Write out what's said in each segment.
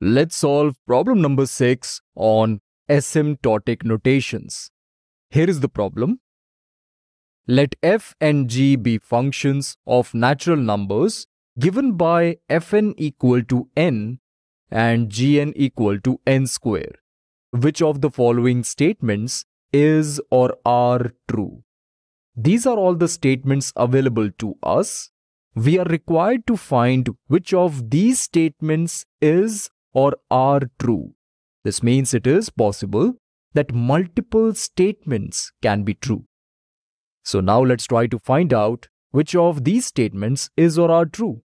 Let's solve problem number 6 on asymptotic notations. Here is the problem. Let f and g be functions of natural numbers given by fn equal to n and gn equal to n square. Which of the following statements is or are true? These are all the statements available to us. We are required to find which of these statements is or are true. This means it is possible that multiple statements can be true. So now let's try to find out which of these statements is or are true.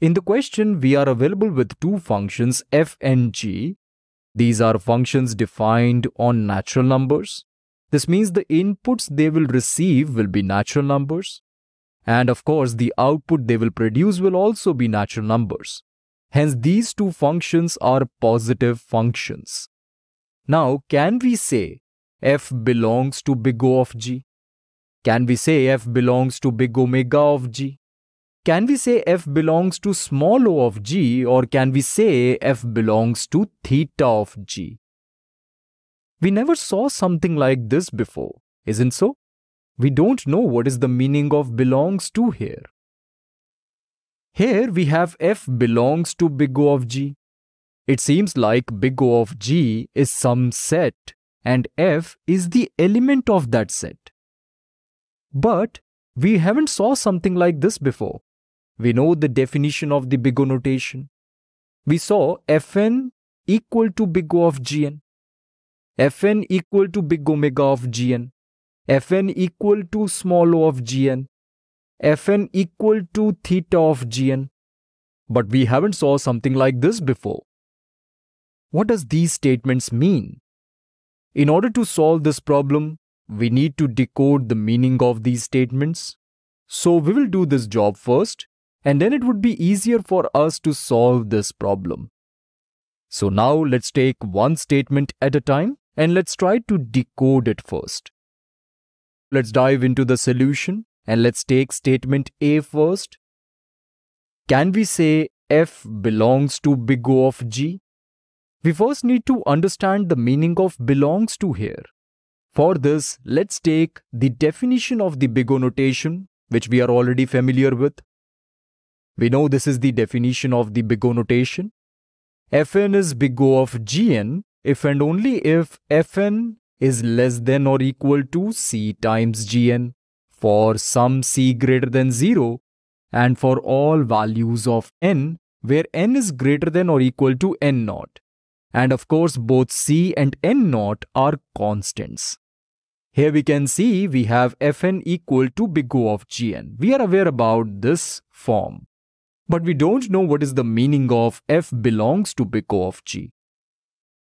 In the question, we are available with two functions f and g. These are functions defined on natural numbers. This means the inputs they will receive will be natural numbers. And of course, the output they will produce will also be natural numbers. Hence, these two functions are positive functions. Now, can we say f belongs to big O of g? Can we say f belongs to big omega of g? Can we say f belongs to small o of g or can we say f belongs to theta of g? We never saw something like this before, isn't so? We don't know what is the meaning of belongs to here. Here we have f belongs to big O of g. It seems like big O of g is some set and f is the element of that set. But we haven't saw something like this before. We know the definition of the big O notation. We saw fn equal to big O of gn, fn equal to big omega of gn, fn equal to small o of gn, fn equal to theta of gn. But we haven't saw something like this before. What does these statements mean? In order to solve this problem, we need to decode the meaning of these statements. So we will do this job first, and then it would be easier for us to solve this problem. So now let's take one statement at a time and let's try to decode it first. Let's dive into the solution and let's take statement A first. Can we say f belongs to big O of g? We first need to understand the meaning of belongs to here. For this, let's take the definition of the big O notation, which we are already familiar with. We know this is the definition of the big O notation. Fn is big O of Gn if and only if Fn is less than or equal to C times Gn for some C greater than 0 and for all values of n where n is greater than or equal to n naught. And of course, both C and n naught are constants. Here we can see we have Fn equal to big O of Gn. We are aware about this form. But we don't know what is the meaning of f belongs to big O of g.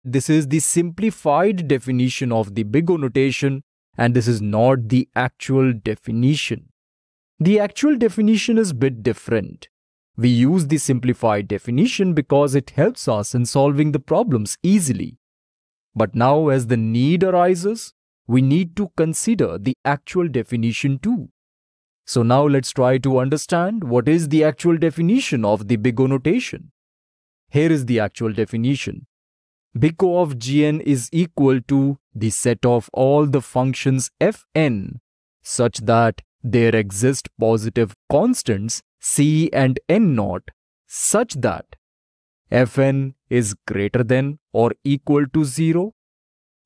This is the simplified definition of the big O notation and this is not the actual definition. The actual definition is bit different. We use the simplified definition because it helps us in solving the problems easily. But now as the need arises, we need to consider the actual definition too. So now let's try to understand what is the actual definition of the big O notation. Here is the actual definition. Big O of Gn is equal to the set of all the functions fn such that there exist positive constants c and n naught such that fn is greater than or equal to 0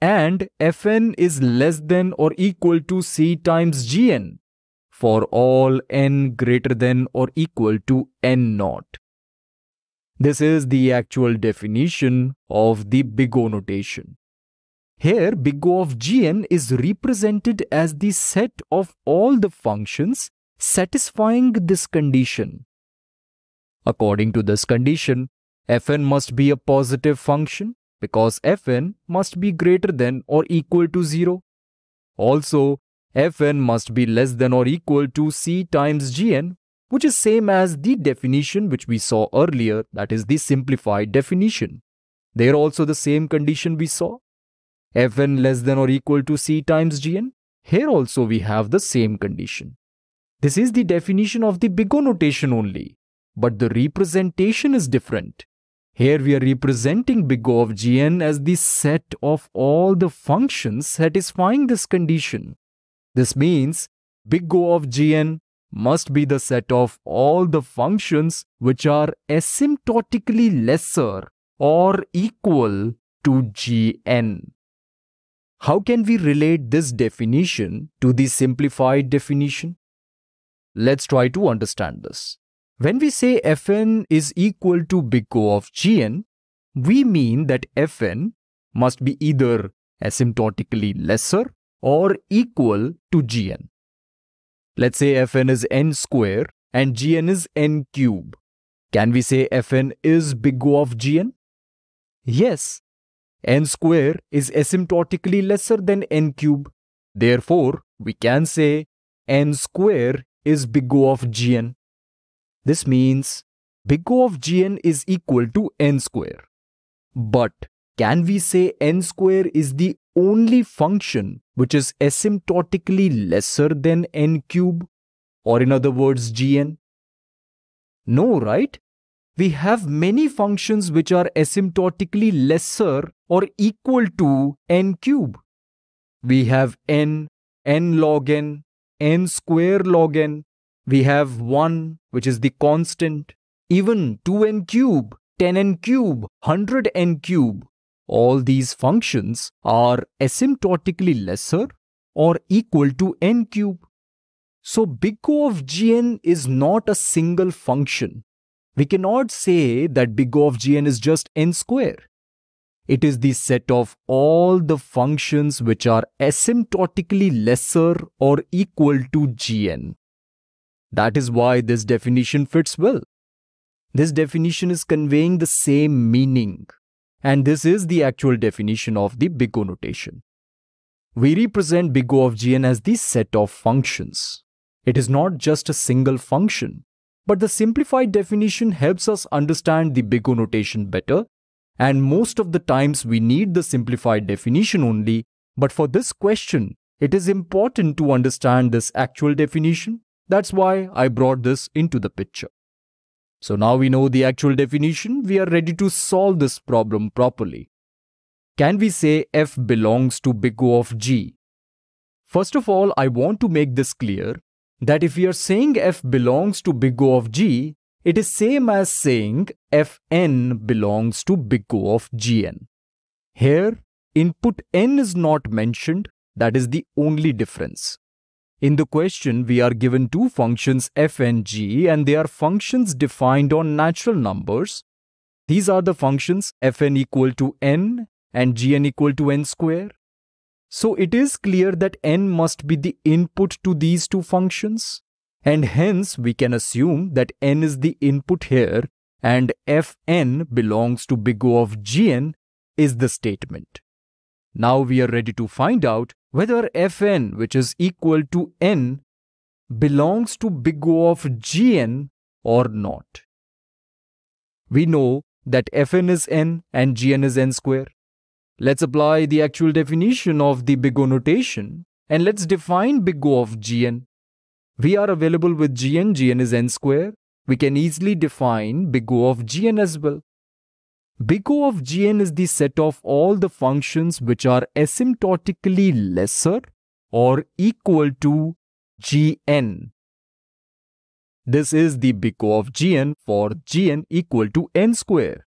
and fn is less than or equal to c times gn for all n greater than or equal to n naught. This is the actual definition of the big O notation. Here, big O of Gn is represented as the set of all the functions satisfying this condition. According to this condition, fn must be a positive function because fn must be greater than or equal to 0. Also, fn must be less than or equal to c times gn, which is same as the definition which we saw earlier, that is the simplified definition. There also the same condition we saw. Fn less than or equal to c times gn. Here also we have the same condition. This is the definition of the big O notation only, but the representation is different. Here we are representing big O of Gn as the set of all the functions satisfying this condition. This means big O of Gn must be the set of all the functions which are asymptotically lesser or equal to Gn. How can we relate this definition to the simplified definition? Let's try to understand this. When we say Fn is equal to big O of Gn, we mean that Fn must be either asymptotically lesser or equal to Gn. Let's say Fn is n square and Gn is n cube. Can we say Fn is big O of Gn? Yes, n square is asymptotically lesser than n cube. Therefore, we can say n square is big O of Gn. This means big O of Gn is equal to n square. But can we say n square is the only function which is asymptotically lesser than n cube? Or in other words, Gn? No, right? We have many functions which are asymptotically lesser or equal to n cube. We have n, n log n, n square log n. We have 1, which is the constant. Even 2n cube, 10n cube, 100n cube. All these functions are asymptotically lesser or equal to n cube. So big O of Gn is not a single function. We cannot say that big O of Gn is just n square. It is the set of all the functions which are asymptotically lesser or equal to Gn. That is why this definition fits well. This definition is conveying the same meaning, and this is the actual definition of the big O notation. We represent big O of Gn as the set of functions. It is not just a single function, but the simplified definition helps us understand the big O notation better and most of the times we need the simplified definition only, but for this question, it is important to understand this actual definition. That's why I brought this into the picture. So now we know the actual definition, we are ready to solve this problem properly. Can we say f belongs to big O of g? First of all, I want to make this clear that if we are saying f belongs to big O of g, it is same as saying Fn belongs to big O of Gn. Here, input n is not mentioned, that is the only difference. In the question, we are given two functions f and g and they are functions defined on natural numbers. These are the functions fn equal to n and gn equal to n square. So it is clear that n must be the input to these two functions. And hence we can assume that n is the input here and fn belongs to big O of gn is the statement. Now we are ready to find out whether fn which is equal to n belongs to big O of gn or not. We know that fn is n and gn is n square. Let's apply the actual definition of the big O notation and let's define big O of gn. We are available with gn, gn is n square. We can easily define big O of gn as well. Big O of gn is the set of all the functions which are asymptotically lesser or equal to gn. This is the big O of gn for gn equal to n square.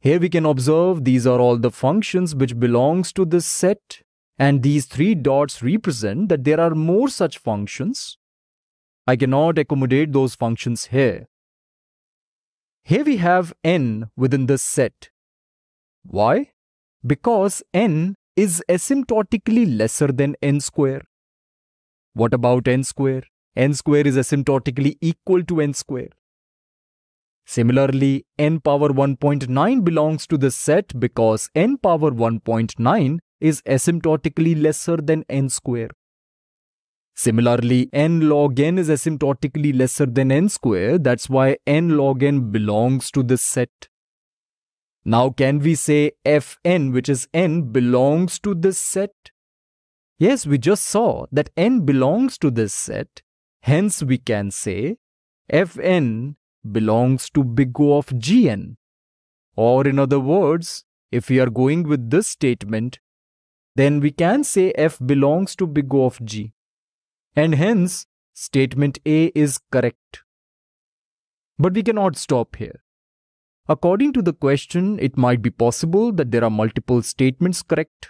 Here we can observe these are all the functions which belongs to this set and these three dots represent that there are more such functions. I cannot accommodate those functions here. Here we have n within this set. Why? Because n is asymptotically lesser than n square. What about n square? n square is asymptotically equal to n square. Similarly, n power 1.9 belongs to this set because n power 1.9 is asymptotically lesser than n square. Similarly, n log n is asymptotically lesser than n square. That's why n log n belongs to this set. Now can we say fn which is n belongs to this set? Yes, we just saw that n belongs to this set. Hence we can say fn belongs to big O of gn. Or in other words, if we are going with this statement, then we can say f belongs to big O of g. And hence, statement A is correct. But we cannot stop here. According to the question, it might be possible that there are multiple statements correct.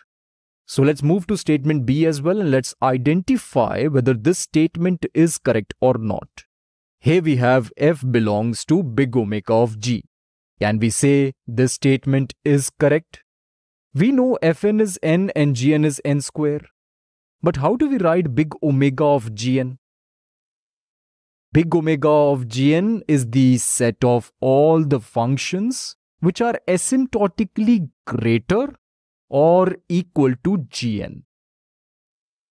So let's move to statement B as well and let's identify whether this statement is correct or not. Here we have f belongs to big omega of g. Can we say this statement is correct? We know fn is n and gn is n square. But how do we write big omega of gn? Big omega of gn is the set of all the functions which are asymptotically greater or equal to gn.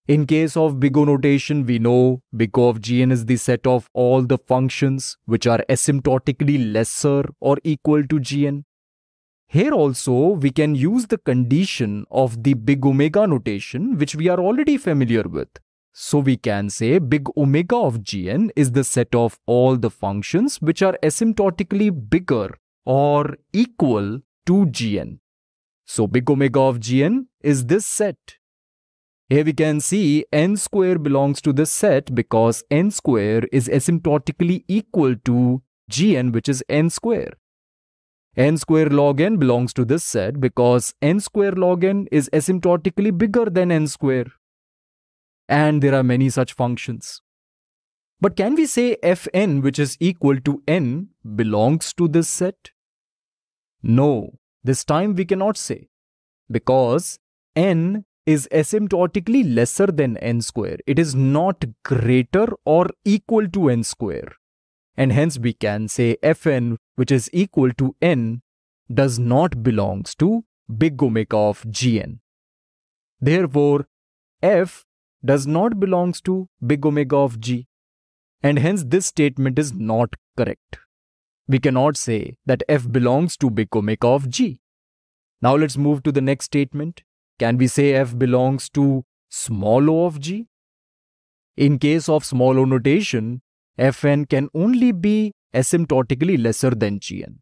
In case of big O notation, we know big O of gn is the set of all the functions which are asymptotically lesser or equal to gn. Here also, we can use the condition of the big omega notation which we are already familiar with. So we can say big omega of gn is the set of all the functions which are asymptotically bigger or equal to gn. So big omega of gn is this set. Here we can see n square belongs to this set because n square is asymptotically equal to gn which is n square. N square log n belongs to this set because n square log n is asymptotically bigger than n square. And there are many such functions. But can we say fn which is equal to n belongs to this set? No, this time we cannot say. Because n is asymptotically lesser than n square. It is not greater or equal to n square. And hence we can say fn which is equal to n does not belongs to big omega of gn. Therefore, f does not belongs to big omega of g. And hence this statement is not correct. We cannot say that f belongs to big omega of g. Now let's move to the next statement. Can we say f belongs to small o of g? In case of small o notation, fn can only be asymptotically lesser than gn.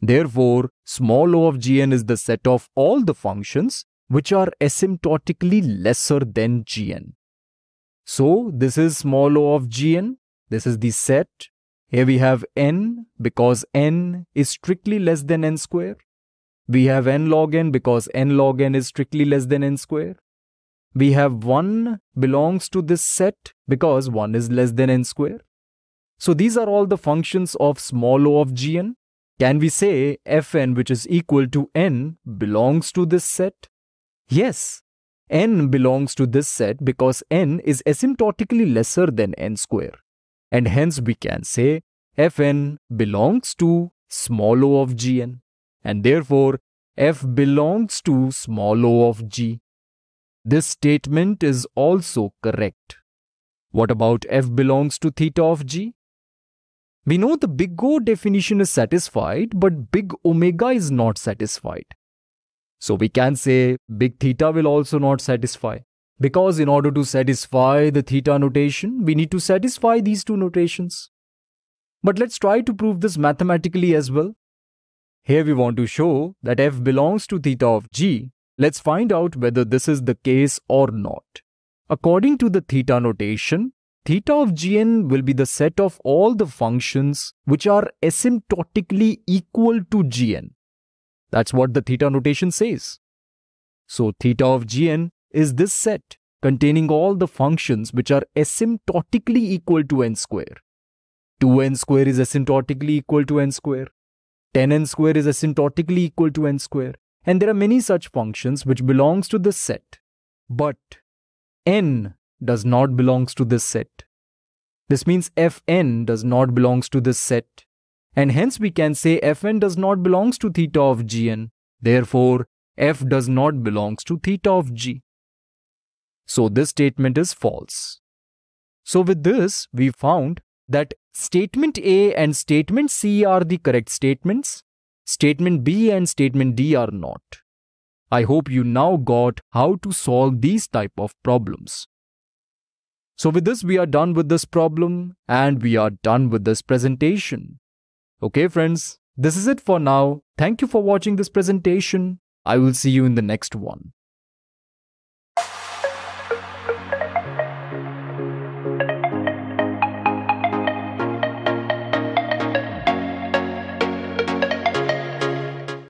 Therefore, small o of gn is the set of all the functions which are asymptotically lesser than gn. So, this is small o of gn. This is the set. Here we have n because n is strictly less than n square. We have n log n because n log n is strictly less than n square. We have 1 belongs to this set because 1 is less than n square. So these are all the functions of small o of gn. Can we say fn which is equal to n belongs to this set? Yes, n belongs to this set because n is asymptotically lesser than n square. And hence we can say fn belongs to small o of gn and therefore f belongs to small o of g. This statement is also correct. What about f belongs to theta of g? We know the big O definition is satisfied, but big omega is not satisfied. So we can say big theta will also not satisfy. Because in order to satisfy the theta notation, we need to satisfy these two notations. But let's try to prove this mathematically as well. Here we want to show that f belongs to theta of g. Let's find out whether this is the case or not. According to the theta notation, theta of gn will be the set of all the functions which are asymptotically equal to gn. That's what the theta notation says. So theta of gn is this set containing all the functions which are asymptotically equal to n square. 2n square is asymptotically equal to n square. 10n square is asymptotically equal to n square. And there are many such functions which belongs to this set. But n does not belongs to this set. This means fn does not belongs to this set. And hence we can say fn does not belongs to theta of gn. Therefore, f does not belongs to theta of g. So this statement is false. So with this, we found that statement A and statement C are the correct statements, statement B and statement D are not. I hope you now got how to solve these type of problems. So with this, we are done with this problem and we are done with this presentation. Okay friends, This is it for now. Thank you for watching this presentation. I will see you in the next one.